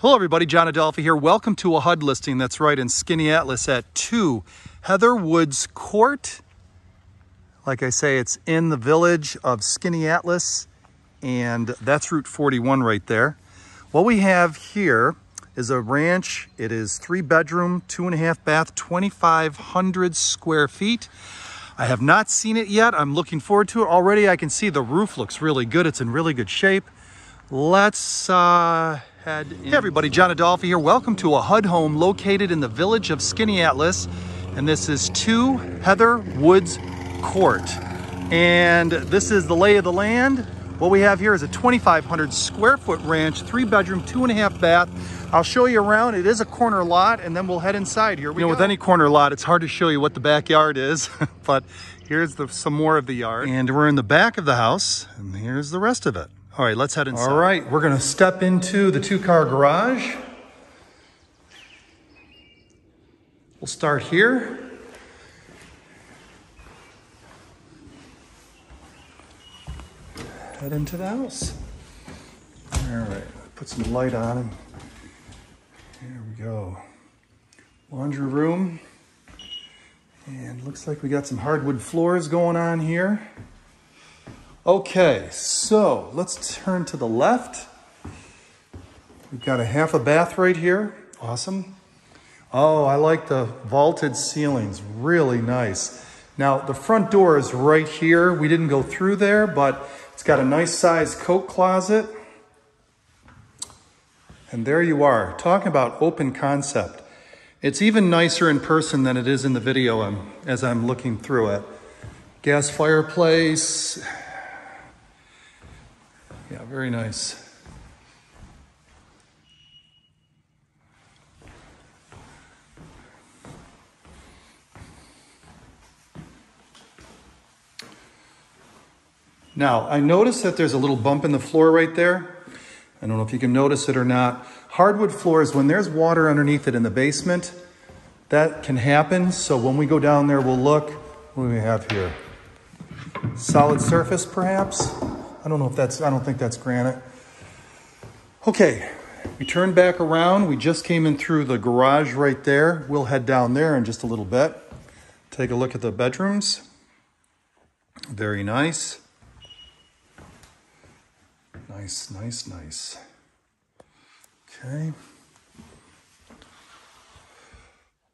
Hello everybody, John Adolfi here. Welcome to a HUD listing that's right in Skaneateles at 2 Heather Woods Court. Like I say, it's in the village of Skaneateles and that's Route 41 right there. What we have here is a ranch. It is three bedroom, two and a half bath, 2,500 square feet. I have not seen it yet. I'm looking forward to it. Already I can see the roof looks really good. It's in really good shape. Let's uh. Hey everybody, John Adolfi here. Welcome to a HUD home located in the village of Skaneateles. And this is 2 Heather Woods Court. And this is the lay of the land. What we have here is a 2,500 square foot ranch, three bedroom, two and a half bath. I'll show you around. It is a corner lot and then we'll head inside. Here we you know, go. with any corner lot, it's hard to show you what the backyard is, but here's the, some more of the yard. And we're in the back of the house and here's the rest of it. All right, let's head inside. All right, we're gonna step into the two car garage. We'll start here. Head into the house. All right, put some light on him. Here we go. Laundry room. And looks like we got some hardwood floors going on here. Okay, so let's turn to the left. We've got a half a bath right here. Awesome. Oh, I like the vaulted ceilings. Really nice. Now, the front door is right here. We didn't go through there, but it's got a nice sized coat closet. And there you are, talking about open concept. It's even nicer in person than it is in the video as I'm looking through it. Gas fireplace, yeah, very nice. Now, I noticed that there's a little bump in the floor right there. I don't know if you can notice it or not. Hardwood floors, when there's water underneath it in the basement, that can happen. So when we go down there, we'll look. What do we have here? Solid surface, perhaps? I don't know if that's, I don't think that's granite. Okay, we turn back around. We just came in through the garage right there. We'll head down there in just a little bit. Take a look at the bedrooms. Very nice. Nice, nice, nice. Okay.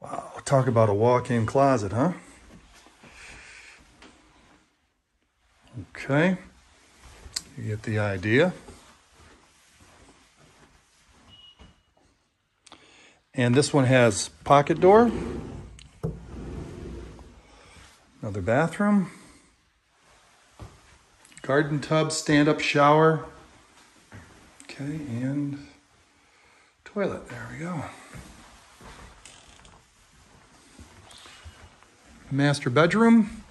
Wow, talk about a walk-in closet, huh? Okay. You get the idea. And this one has pocket door. Another bathroom. Garden tub, stand-up shower. Okay, and toilet. There we go. Master bedroom.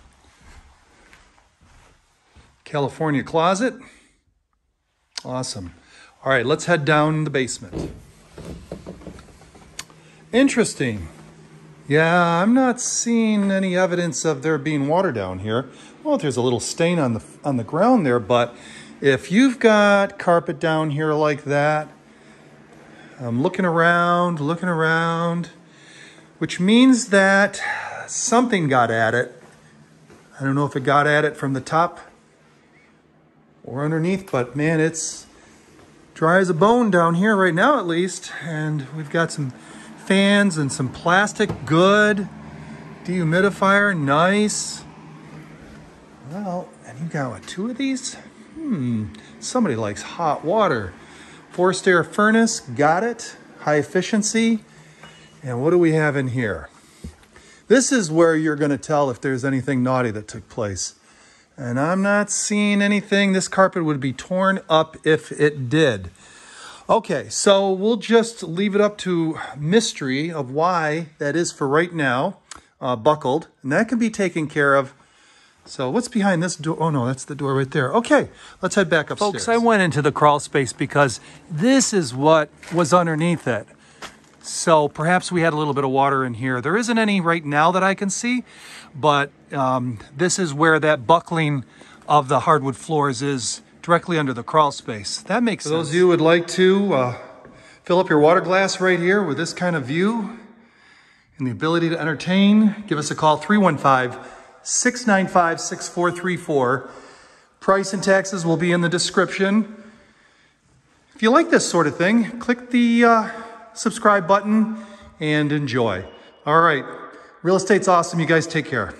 California closet. Awesome. All right, let's head down the basement. Interesting. Yeah, I'm not seeing any evidence of there being water down here. Well, there's a little stain on the on the ground there, but if you've got carpet down here like that, I'm looking around, looking around, which means that something got at it. I don't know if it got at it from the top or underneath, but man, it's dry as a bone down here right now at least. And we've got some fans and some plastic, good. Dehumidifier, nice. Well, and you got what, two of these? Hmm, somebody likes hot water. Forced air furnace, got it. High efficiency. And what do we have in here? This is where you're gonna tell if there's anything naughty that took place. And I'm not seeing anything. This carpet would be torn up if it did. Okay, so we'll just leave it up to mystery of why that is for right now, uh, buckled. And that can be taken care of. So what's behind this door? Oh no, that's the door right there. Okay, let's head back upstairs. Folks, I went into the crawl space because this is what was underneath it. So perhaps we had a little bit of water in here. There isn't any right now that I can see, but um, this is where that buckling of the hardwood floors is directly under the crawl space. That makes For sense. those of you who would like to uh, fill up your water glass right here with this kind of view and the ability to entertain, give us a call 315 695 6434. Price and taxes will be in the description. If you like this sort of thing, click the uh, subscribe button and enjoy. All right, real estate's awesome. You guys take care.